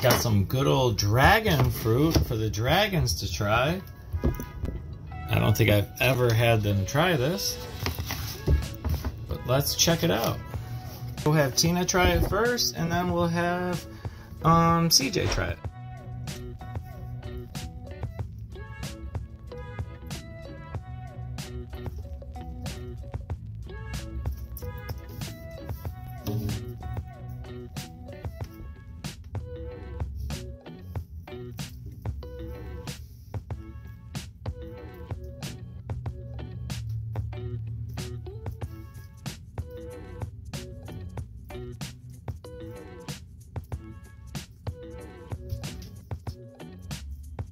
Got some good old dragon fruit for the dragons to try. I don't think I've ever had them try this. But let's check it out. We'll have Tina try it first, and then we'll have um, CJ try it.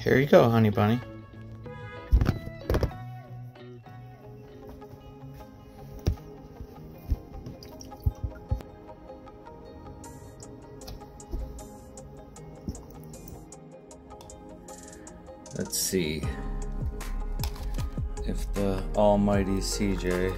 Here you go, honey bunny. Let's see if the almighty CJ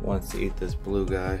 wants to eat this blue guy.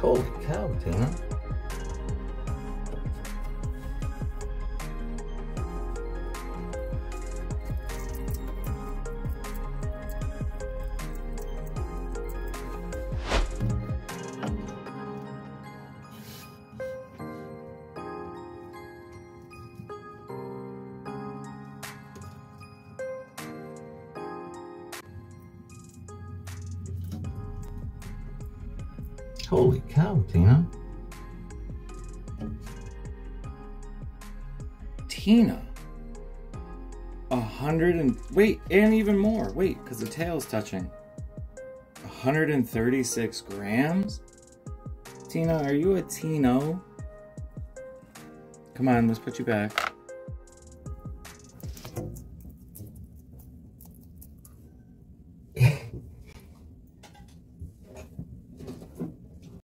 Holy cow, Tina. Holy cow, Tina. Tina. A hundred and wait, and even more. Wait, because the tail's touching. 136 grams? Tina, are you a Tino? Come on, let's put you back.